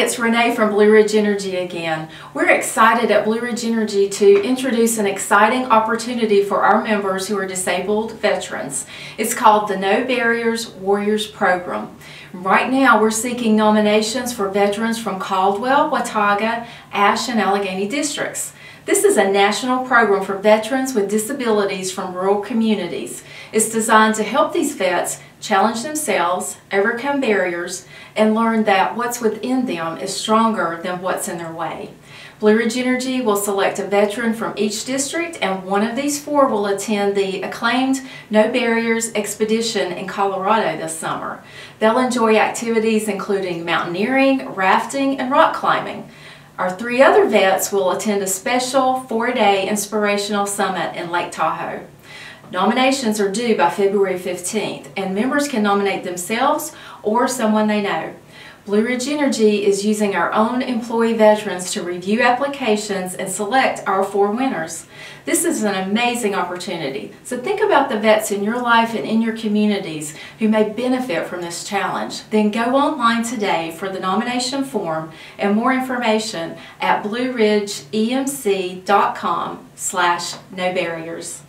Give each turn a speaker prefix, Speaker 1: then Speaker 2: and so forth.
Speaker 1: it's Renee from Blue Ridge Energy again. We're excited at Blue Ridge Energy to introduce an exciting opportunity for our members who are disabled veterans. It's called the No Barriers Warriors Program. Right now we're seeking nominations for veterans from Caldwell, Watauga, Ashe, and Alleghany districts. This is a national program for veterans with disabilities from rural communities. It's designed to help these vets challenge themselves, overcome barriers, and learn that what's within them is stronger than what's in their way. Blue Ridge Energy will select a veteran from each district and one of these four will attend the acclaimed No Barriers Expedition in Colorado this summer. They'll enjoy activities including mountaineering, rafting, and rock climbing. Our three other vets will attend a special four-day inspirational summit in Lake Tahoe. Nominations are due by February 15th, and members can nominate themselves or someone they know. Blue Ridge Energy is using our own employee veterans to review applications and select our four winners. This is an amazing opportunity, so think about the vets in your life and in your communities who may benefit from this challenge. Then go online today for the nomination form and more information at blueridgeemc.com slash no barriers.